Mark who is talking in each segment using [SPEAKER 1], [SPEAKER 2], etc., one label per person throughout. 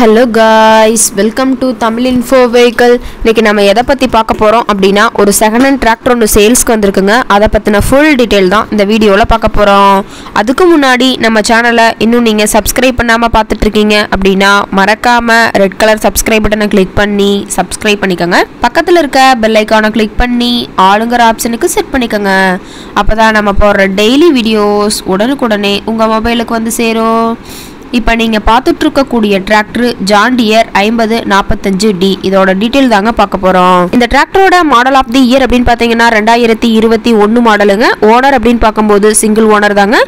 [SPEAKER 1] Hello guys welcome to Tamil info vehicle இன்றைக்கி நம்ம எதை பற்றி பார்க்க போகிறோம் அப்படின்னா ஒரு செகண்ட் ஹேண்ட் டிராக்டர் ஒன்று சேல்ஸ்க்கு வந்திருக்குங்க. அதை பற்றின ஃபுல் டீட்டெயில் தான் இந்த வீடியோவில் பார்க்க போகிறோம் அதுக்கு முன்னாடி நம்ம சேனலை இன்னும் நீங்கள் சப்ஸ்கிரைப் பண்ணாமல் பார்த்துட்ருக்கீங்க அப்படின்னா மறக்காமல் ரெட் கலர் சப்ஸ்கிரைப் பட்டனை கிளிக் பண்ணி சப்ஸ்கிரைப் பண்ணிக்கோங்க. பக்கத்தில் இருக்க பெல் ஐக்கானை கிளிக் பண்ணி ஆளுங்கிற ஆப்ஷனுக்கு செட் பண்ணிக்கோங்க. அப்போ தான் நம்ம போடுற டெய்லி வீடியோஸ் உடனுக்குடனே உங்கள் மொபைலுக்கு வந்து சேரும். இப்போ நீங்கள் பார்த்துட்ருக்கக்கூடிய டிராக்டர் ஜான் டியர் ஐம்பது நாற்பத்தஞ்சு டி. இதோட டீட்டெயில் தாங்க பார்க்க போகிறோம் இந்த டிராக்டரோட மாடல் ஆஃப் தி இயர் அப்படின்னு பார்த்தீங்கன்னா ரெண்டாயிரத்தி இருபத்தி ஒன்று மாடலுங்க ஓனர் அப்படின்னு பார்க்கும்போது சிங்கிள் ஓனர் தாங்க.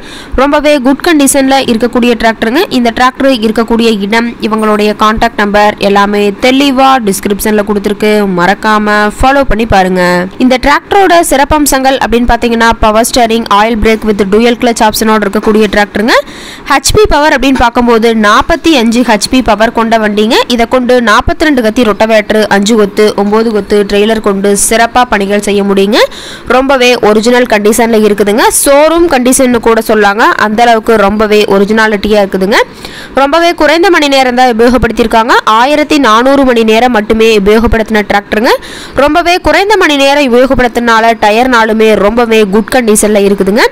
[SPEAKER 1] ரொம்பவே குட் கண்டிஷனில் இருக்கக்கூடிய டிராக்டருங்க இந்த டிராக்டர் இருக்கக்கூடிய இடம் இவங்களுடைய காண்டாக்ட் நம்பர் எல்லாமே தெளிவாக டிஸ்கிரிப்ஷனில் கொடுத்துருக்கு. மறக்காமல் ஃபாலோ பண்ணி பாருங்க. இந்த டிராக்டரோட சிறப்பம்சங்கள் அப்படின்னு பார்த்தீங்கன்னா power steering oil brake with dual clutch ஆப்ஷனோட இருக்கக்கூடிய டிராக்டருங்க ஹெச்பி பவர் அப்படின்னு பார்க்கும்போது நாற்பத்தி அஞ்சு ஹெச்பி பவர் கொண்ட வண்டிங்க. இது இதை கொண்டு நாற்பத்தி ரெண்டு கத்தி ரொட்டவேட்ரு அஞ்சு கொத்து ஒம்பது கொத்து ட்ரெய்லர் கொண்டு சிறப்பாக பணிகள் செய்ய முடியுங்க. ரொம்பவே ஒரிஜினல் கண்டிஷனில் இருக்குதுங்க. ஷோரூம் கண்டிஷன் கூட சொல்லாங்க. அந்த அளவுக்கு ரொம்பவே ஒரிஜினாலிட்டியாக இருக்குதுங்க. ரொம்பவே குறைந்த மணி நேரம் தான் உபயோகப்படுத்தியிருக்காங்க. ஆயிரத்தி நானூறு மணி நேரம் மட்டுமே உபயோகப்படுத்தின டிராக்டருங்க ரொம்பவே குறைந்த மணி நேரம் உபயோகப்படுத்தினால டயர்னாலுமே ரொம்பவே குட் கண்டிஷனில் இருக்குதுங்க.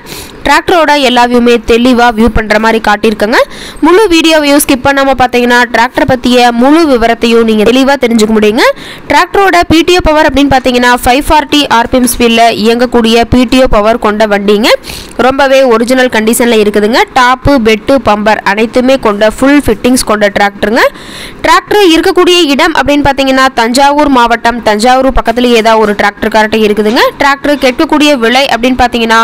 [SPEAKER 1] டிராக்டரோட எல்லா வியூமே தெளிவாக வியூ பண்ணுற மாதிரி காட்டியிருக்கங்க. முழு வீடியோவையும் ஸ்கிப் பண்ணாமல் பார்த்தீங்கன்னா டிராக்டர் பற்றிய முழு விவரத்தையும் நீங்கள் தெளிவாக தெரிஞ்சுக்க முடியுங்க. டிராக்டரோட பிடிஓ பவர் அப்படின்னு பார்த்தீங்கன்னா ஃபைவ் ஃபார்ட்டி ஆர்பிஎம் ஸ்பீடில் இயங்கக்கூடிய பிடிஓ பவர் கொண்ட வண்டிங்க. ரொம்பவே ஒரிஜினல் கண்டிஷனில் இருக்குதுங்க. டாப்பு பெட்டு பம்பர் அனைத்துமே கொண்ட ஃபுல் ஃபிட்டிங்ஸ் கொண்ட டிராக்டருங்க டிராக்டர் இருக்கக்கூடிய இடம் அப்படின்னு பார்த்தீங்கன்னா தஞ்சாவூர் மாவட்டம். தஞ்சாவூர் பக்கத்துலேயே ஏதாவது ஒரு டிராக்டர் கரெக்டாக இருக்குதுங்க. டிராக்டர் கேட்கக்கூடிய விலை அப்படின்னு பார்த்தீங்கன்னா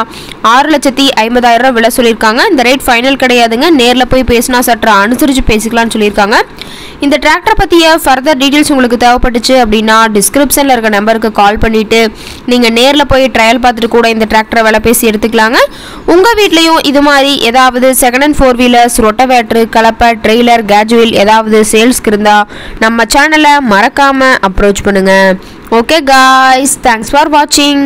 [SPEAKER 1] ஆறு லட்சத்தி ஐம்பதாயிரம் ரூபா விலை சொல்லியிருக்காங்க. இந்த ரேட் ஃபைனல் கிடையாதுங்க. நேரில் போய் பேசினா சற்று அனுசரித்து பேசிக்கலாம்னு சொல்லியிருக்காங்க. இந்த டிராக்டர் பற்றிய ஃபர்தர் டீட்டெயில்ஸ் உங்களுக்கு தேவைப்பட்டுச்சு அப்படின்னா டிஸ்கிரிப்ஷனில் இருக்க நம்பருக்கு கால் பண்ணிவிட்டு நீங்கள் நேரில் போய் ட்ரையல் பார்த்துட்டு கூட இந்த டிராக்டரை விலை பேசி எடுத்துக்கலாங்க. உங்கள் வீட்லேயும் இது மாதிரி ஏதாவது second hand four wheelers rotavator கலப்பை ட்ரெய்லர் கேஜுவல் ஏதாவது சேல்ஸ்க்கு இருந்தால் நம்ம சேனலை மறக்காமல் அப்ரோச் பண்ணுங்கள் ஓகே காய்ஸ் தேங்க்ஸ் ஃபார் வாட்சிங்